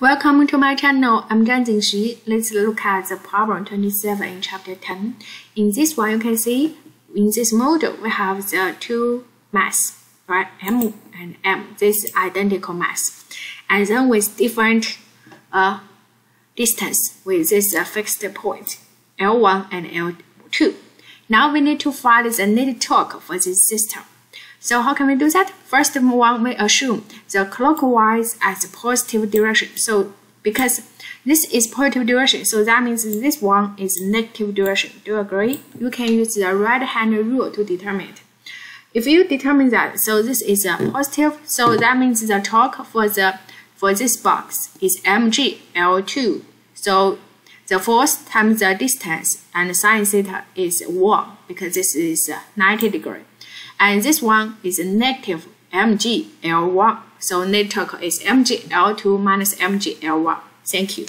Welcome to my channel. I'm Zhangjin Xu. Let's look at the problem 27 in chapter 10. In this one, you can see in this model we have the two mass, right? M and M. This identical mass, and then with different uh, distance with this uh, fixed point L1 and L2. Now we need to find the net torque for this system. So how can we do that? First one, we assume the clockwise as positive direction. So because this is positive direction, so that means this one is negative direction. Do you agree? You can use the right hand rule to determine it. If you determine that, so this is a positive, so that means the torque for the for this box is mg L2. So the force times the distance and sine theta is 1 because this is uh, 90 degree and this one is negative mg L1. So net torque is mg L2 minus mg L1. Thank you.